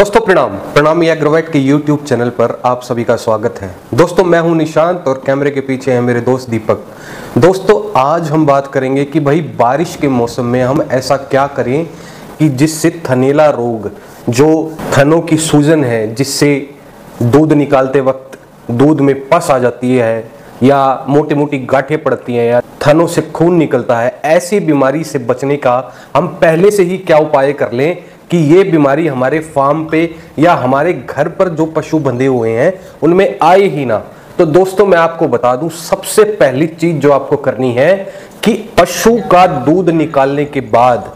दोस्तों, प्रणाम। प्रणाम एग्रोवेट के YouTube चैनल पर आप सभी का स्वागत है। दोस्तों, मैं हूँ निशांत और कैमरे के पीछे है मेरे दोस्त दीपक। दोस्तों, आज हम बात करेंगे कि भाई, बारिश के मौसम में हम ऐसा क्या करें कि जिससे थनेला रोग, जो थनों की सूजन है, जिससे दूध निकालते वक्त दूध में पस आ जाती है, या मोटी मोटी गांठें पड़ती हैं, या थनों से खून निकलता है, ऐसी बीमारी से बचने का हम पहले से ही क्या उपाय कर लें कि ये बीमारी हमारे फार्म पे या हमारे घर पर जो पशु बंधे हुए हैं, उनमें आए ही ना। तो दोस्तों, मैं आपको बता दूँ, सबसे पहली चीज़ जो आपको करनी है कि पशु का दूध निकालने के बाद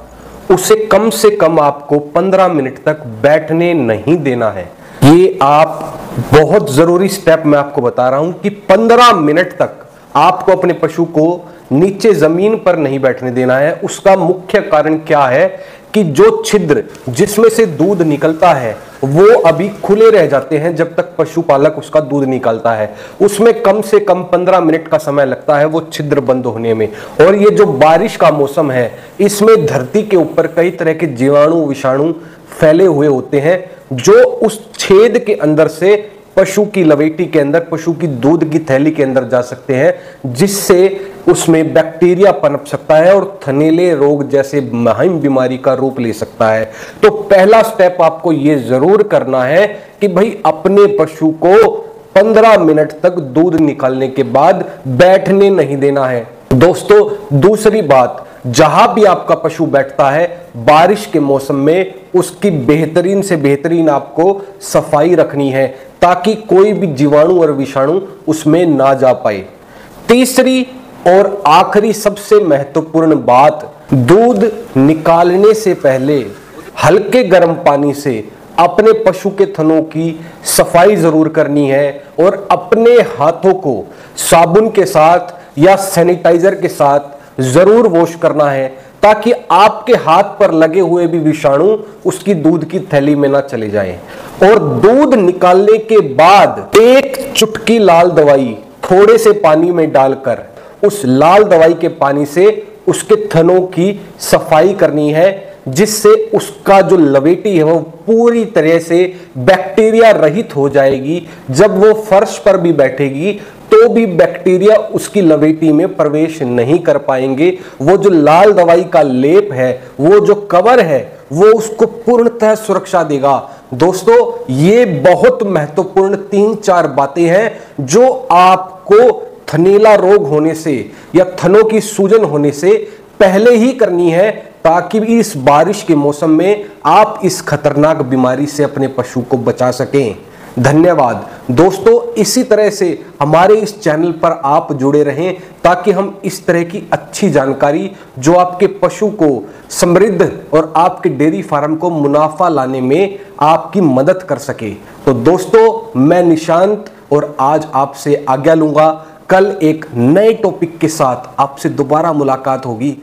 उसे कम से कम आपको 15 मिनट तक बैठने नहीं देना है। ये आप बहुत ज़रूरी स्टेप मैं आपको बता रहा हूँ कि 15 मिनट तक आपको अपने पशु को नीचे ज़मीन पर नहीं बैठने देना है। उसका मुख्य कारण क्या है? कि जो छिद्र जिसमें से दूध निकलता है, वो अभी खुले रह जाते हैं जब तक पशुपालक उसका दूध निकालता है। उसमें कम से कम 15 मिनट का समय लगता है वो छिद्र बंद होने में। और ये जो बारिश का मौसम है, इसमें धरती के ऊपर कई तरह के जीवाणु, विषाणु फैले हुए होते हैं, जो उस छेद के अंदर से पशु की लवेटी के अंदर, पशु की दूध की थैली के अंदर जा सकते हैं, जिससे उसमें बैक्टीरिया पनप सकता है और थनेले रोग जैसे महिम बीमारी का रूप ले सकता है। तो पहला स्टेप आपको यह ज़रूर करना है कि भाई अपने पशु को 15 मिनट तक दूध निकालने के बाद बैठने नहीं देना है। दोस्तों, दूसरी बात जहाँ भी आपका पशु बैठता है, बारिश के मौसम में उसकी बेहतरीन से बेहतरीन आपको सफ़ाई रखनी है, ताकि कोई भी जीवाणु और विषाणु उसमें ना जा पाए। तीसरी और आखिरी सबसे महत्वपूर्ण बात, दूध निकालने से पहले हल्के गर्म पानी से अपने पशु के थनों की सफ़ाई ज़रूर करनी है और अपने हाथों को साबुन के साथ या सैनिटाइजर के साथ ज़रूर वॉश करना है, ताकि आपके हाथ पर लगे हुए भी विषाणु उसकी दूध की थैली में ना चले जाएँ। और दूध निकालने के बाद एक चुटकी लाल दवाई थोड़े से पानी में डालकर उस लाल दवाई के पानी से उसके थनों की सफ़ाई करनी है, जिससे उसका जो लवेटी है वो पूरी तरह से बैक्टीरिया रहित हो जाएगी, जब वो फर्श पर भी बैठेगी तो भी बैक्टीरिया उसकी लवेटी में प्रवेश नहीं कर पाएँगे। वो जो लाल दवाई का लेप है, वो जो कवर है, वो उसको पूर्णतः सुरक्षा देगा। दोस्तों, ये बहुत महत्वपूर्ण तीन चार बातें हैं जो आपको थनेला रोग होने से या थनों की सूजन होने से पहले ही करनी है, ताकि इस बारिश के मौसम में आप इस खतरनाक बीमारी से अपने पशु को बचा सकें। धन्यवाद। दोस्तों, इसी तरह से हमारे इस चैनल पर आप जुड़े रहें ताकि हम इस तरह की अच्छी जानकारी जो आपके पशु को समृद्ध और आपके डेयरी फार्म को मुनाफा लाने में आपकी मदद कर सके। तो दोस्तों, मैं निशांत और आज आपसे आज्ञा लूँगा। कल एक नए टॉपिक के साथ आपसे दोबारा मुलाकात होगी।